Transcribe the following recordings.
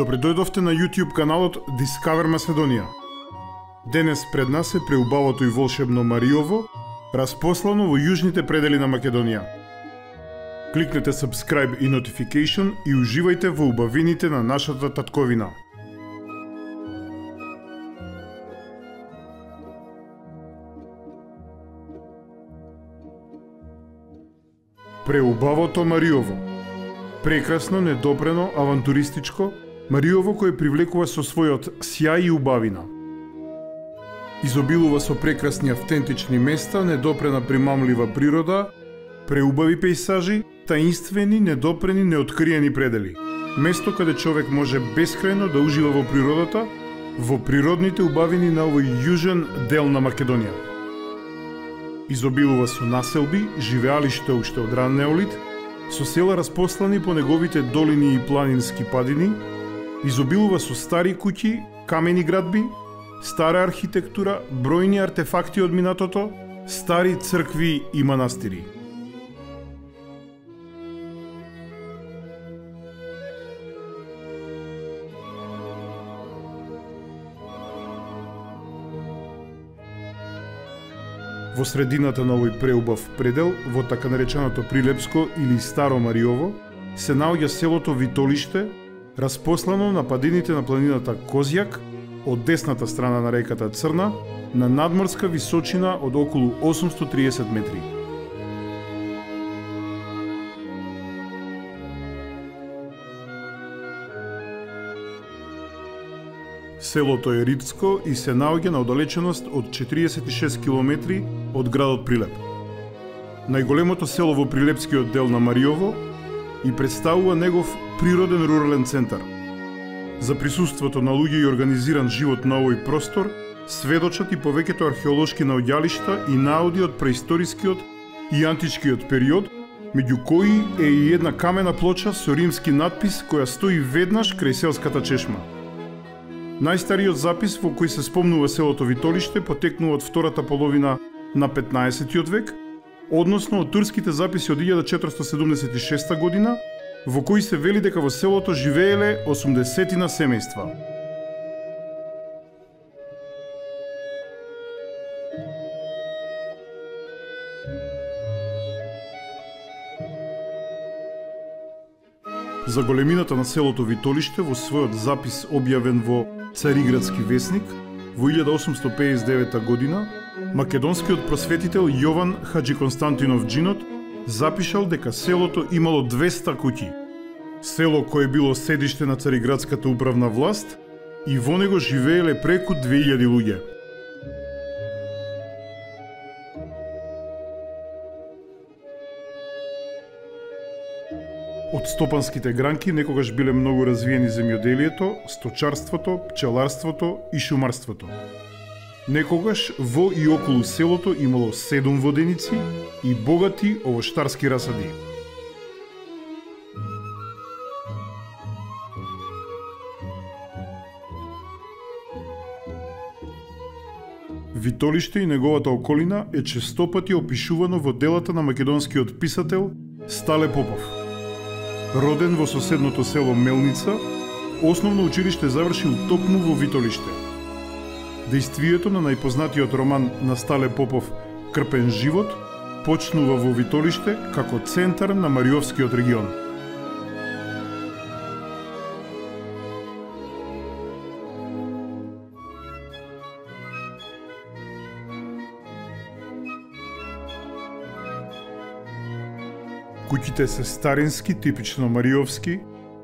Добре дојдовте на YouTube каналот Discover Macedonија. Денес пред нас е преубавото и волшебно Мариово, распослано во јужните предели на Македонија. Кликнете subscribe и notification и уживајте во убавините на нашата татковина. Преубавото Мариово Прекрасно, недопрено, авантуристичко, Мариово кој привлекува со својот сјај и убавина. Изобилува со прекрасни автентични места, недопрена примамлива природа, преубави пейсажи, таинствени, недопрени, неоткриени предели. Место каде човек може бескрајно да ужива во природата, во природните убавини на овој јужен дел на Македонија. Изобилува со населби, живеалишта уште од ран неолит, со села распослани по неговите долини и планински падини, изобилува со стари куќи, камени градби, стара архитектура, бројни артефакти од минатото, стари цркви и манастири. Во средината на овој преубав предел, во така нареченото Прилепско или Старо Мариово, се наоѓа селото Витолиште, распослано на падините на планината Козјак, од десната страна на реката Црна, на надморска височина од околу 830 метри. Селото е ридско и се наоѓа на оддалеченост од 46 км од градот Прилеп. Најголемото село во Прилепскиот дел на Мариово и представува негов природен рурален центар. За присуството на луѓе и организиран живот на овој простор сведочат и повеќето археолошки наоѓалишта и наоди од преисторискиот и античкиот период, меѓу кои е и една камена плоча со римски надпис која стои веднаш крај селската чешма. Најстариот запис во кој се спомнува селото Витолиште потекнува од втората половина на 15 век, односно од турските записи од 1476 година, во кои се вели дека во селото живееле 80 на семејства. За големината на селото Витолиште во својот запис објавен во Цариградски вестник во 1859 година, македонскиот просветител Јован Хаджи Константинов Джинот запишал дека селото имало 200 куќи. Село кое било седиште на Цариградската управна власт и во него живееле преку 2000 луѓе. Од стопанските гранки некогаш биле многу развиени земјоделието, сточарството, пчеларството и шумарството. Некогаш во и околу селото имало седум воденици и богати овоштарски расади. Витолиште и неговата околина е честопати опишувано во делата на македонскиот писател Стале Попов. Роден во соседното село Мелница, основно училиште завршил токму во Витолиште. Действието на најпознатиот роман на Стале Попов Крпен живот почнува во Витолиште како центар на Мариовскиот регион. Куќите се старински, типично мариовски,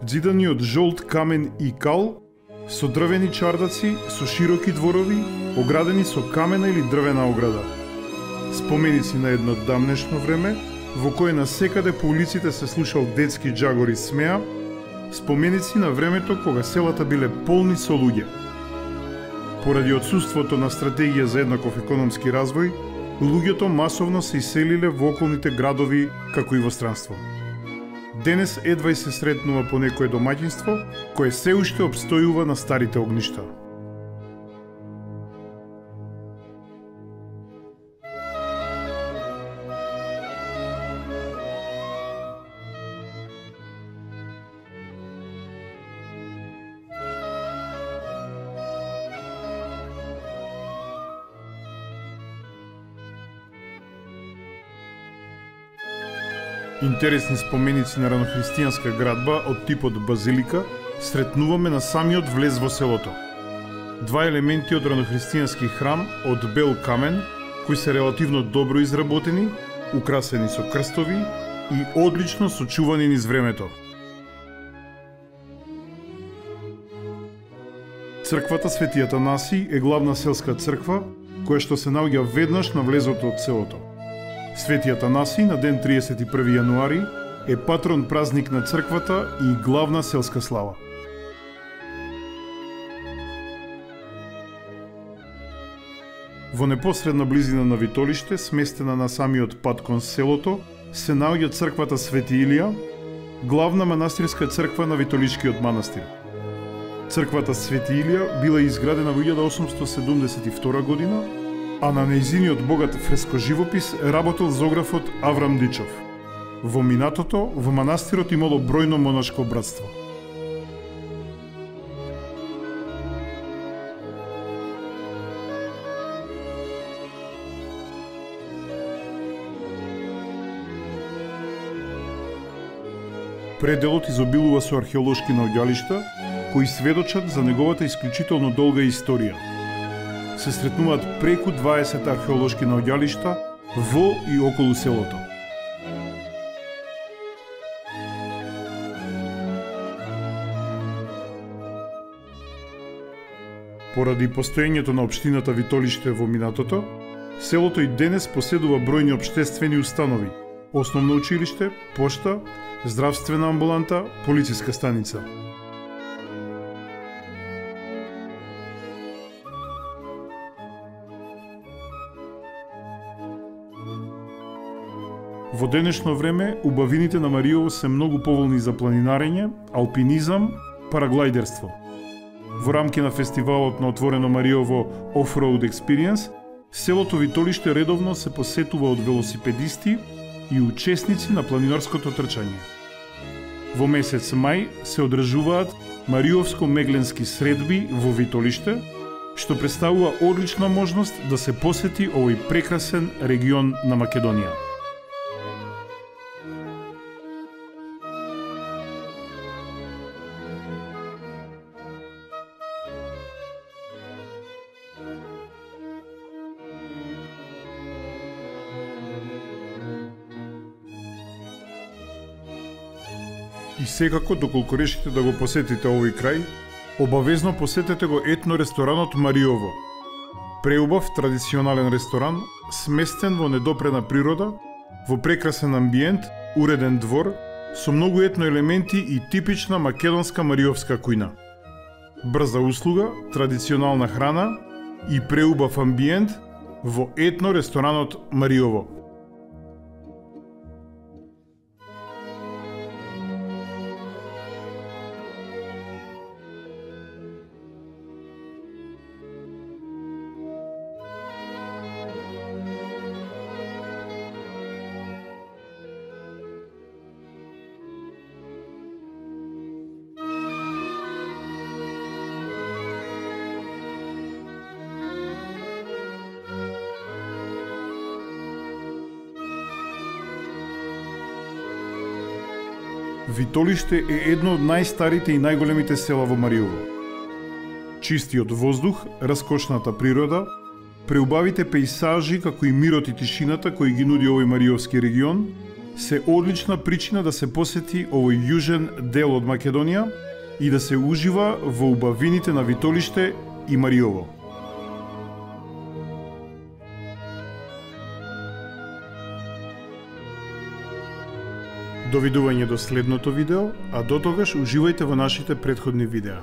дзидани од жолт камен и кал, со дрвени чардаци, со широки дворови, оградени со камена или дрвена ограда. Споменици на едно дамнешно време, во кое на секаде по улиците се слушал детски джагори смеа, споменици на времето кога селата биле полни со луѓе. Поради отсутството на стратегија за еднаков економски развој, луѓето масовно се иселиле во околните градови, како и во странство. Денес едва и се сретнува по некое домаќинство, кое се уште обстојува на старите огништа. Интересни споменици на ранохристијанска градба од типот базилика сретнуваме на самиот влез во селото. Два елементи од ранохристијански храм од бел камен, кои се релативно добро изработени, украсени со крстови и одлично сочувани низ времето. Црквата Светијата Наси е главна селска црква која што се наоѓа веднаш на влезот од селото. Свети Атанаси на ден 31 јануари е патрон празник на црквата и главна селска слава. Во непосредна близина на Витолиште, сместена на самиот пат кон селото, се наоѓа црквата Свети Илија, главна манастирска црква на Витолишкиот манастир. Црквата Свети Илија била изградена во 1872 година, а на нејзиниот богат фреско живопис работел зографот Аврам Дичов. Во минатото, во манастирот имало бројно монашко братство. Пределот изобилува со археолошки наоѓалишта, кои сведочат за неговата исклучително долга историја. Се сретнуваат преку 20 археолошки наоѓалишта во и околу селото. Поради постоењето на општината Витолиште во минатото, селото и денес поседува бројни обштествени установи, основно училиште, пошта, здравствена амбуланта, полициска станица. Во денешно време, убавините на Мариово се многу поволни за планинарење, алпинизам, параглайдерство. Во рамки на фестивалот на отворено Мариово Offroad Experience, селото Витолиште редовно се посетува од велосипедисти и учесници на планинарското трчање. Во месец мај се одржуваат Мариовско-мегленски средби во Витолиште, што представува одлична можност да се посети овој прекрасен регион на Македонија. И секако, доколку решите да го посетите овој крај, обавезно посетете го етно ресторанот Мариово. Преубав традиционален ресторан, сместен во недопрена природа, во прекрасен амбиент, уреден двор, со многу етно елементи и типична македонска мариовска кујна. Брза услуга, традиционална храна и преубав амбиент во етно ресторанот Мариово. Витолиште е едно од најстарите и најголемите села во Мариово. Чистиот воздух, раскошната природа, преубавите пейсажи како и мирот и тишината кои ги нуди овој Мариовски регион, се одлична причина да се посети овој јужен дел од Македонија и да се ужива во убавините на Витолиште и Мариово. Довидување до следното видео, а до тогаш уживајте во нашите предходни видеа.